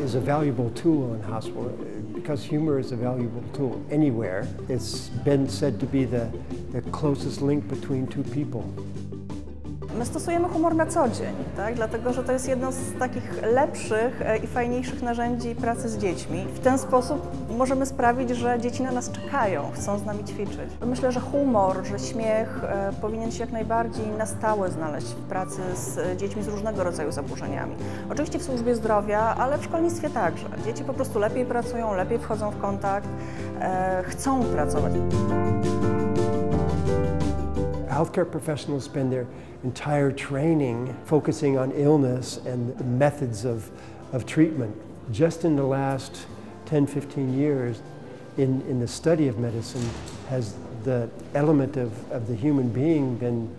is a valuable tool in hospital because humor is a valuable tool anywhere. It's been said to be the, the closest link between two people. My stosujemy humor na co dzień, tak? dlatego że to jest jedno z takich lepszych e, i fajniejszych narzędzi pracy z dziećmi. W ten sposób możemy sprawić, że dzieci na nas czekają, chcą z nami ćwiczyć. Myślę, że humor, że śmiech e, powinien się jak najbardziej na stałe znaleźć w pracy z e, dziećmi z różnego rodzaju zaburzeniami. Oczywiście w służbie zdrowia, ale w szkolnictwie także. Dzieci po prostu lepiej pracują, lepiej wchodzą w kontakt, chcą pracować. Healthcare professionals spend their entire training focusing on illness and methods of, of treatment. Just in the last 10, 15 years, in, in the study of medicine, has the element of, of the human being been,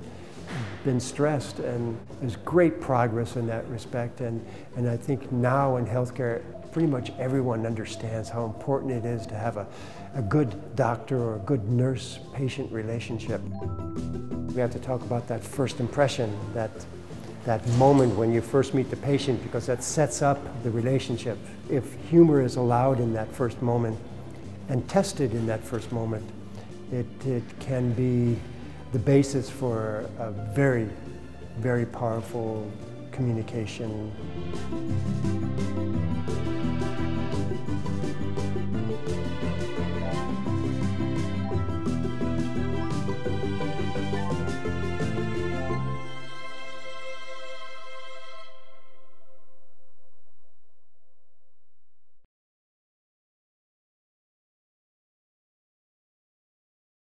been stressed. And there's great progress in that respect. And, and I think now in healthcare, pretty much everyone understands how important it is to have a, a good doctor or a good nurse-patient relationship. We have to talk about that first impression, that, that moment when you first meet the patient, because that sets up the relationship. If humor is allowed in that first moment and tested in that first moment, it, it can be the basis for a very, very powerful communication.